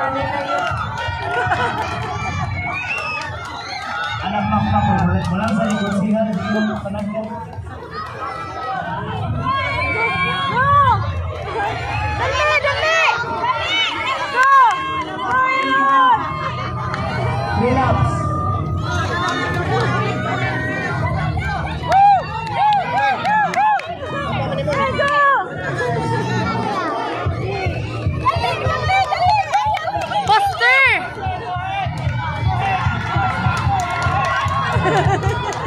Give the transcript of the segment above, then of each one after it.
Anak mama boleh pulang saya kursikan sebelum penangkap. Relax. Three laps.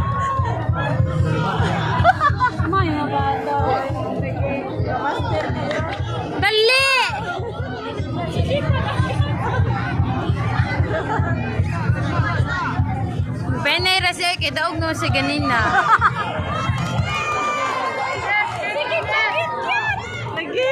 Dali! Benay rasi kay daog no si ganina. Lagi.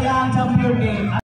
Ayan, jump your game.